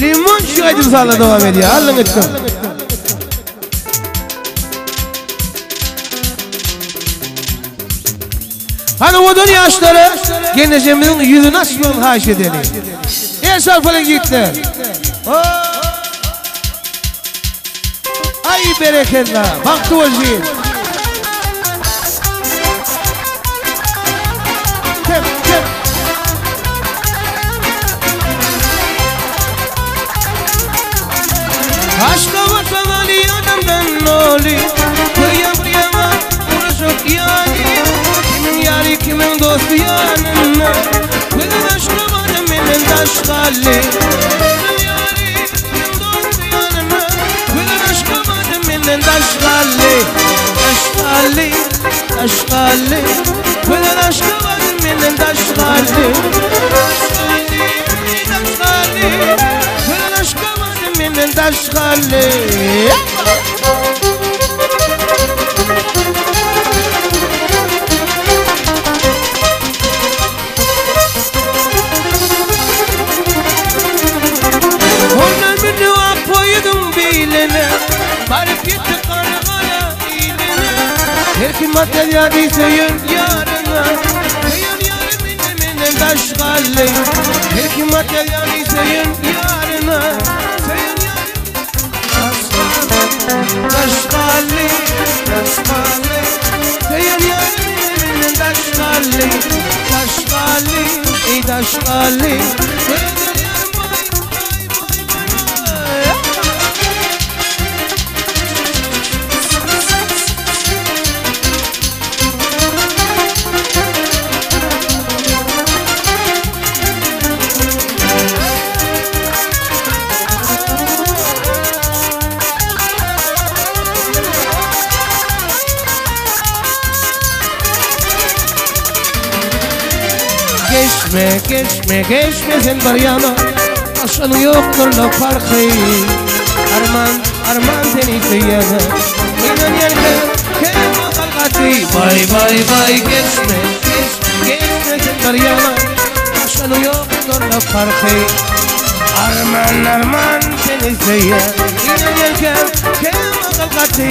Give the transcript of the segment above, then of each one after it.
Limon şikayetçi devam ediyor. Alın ettim. Hani dön yaşları gençlerimizin yüzünü açmayalım haş edelim. El sarfalı. Oh! Ay bereketler. Baktı o Aşka vatan Ali adamdan noli. Kıyam kıyama uğraşıp yani. Kimin yari kimin dostu yanına Kıyam aşka bana minin taşkalli Kimin yari kimin dostu yanına Kıyam aşka bana minin taşkalli Taşkalli Taşkalli Kıyam aşka bana minin taşkalli Taşkalli Ondan bir dua koydum beline Varıp gitti kargala iline Her kim materyalise yön yarına. Kıyın yarı benim benim taşkalli Her kim materyalise yön yarına. Kıyın yarı بشتغلي بشتغلي هي اليمين Geçme, geçme, geçme sen var yana Aşkın yoktur la farkı Arman, arman seni seyyada İnan yerine kema kalkati Vay vay vay geçme, geçme, geçme sen var yana farkı Arman, arman seni seyyada İnan yerine kema kalkati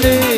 Chile.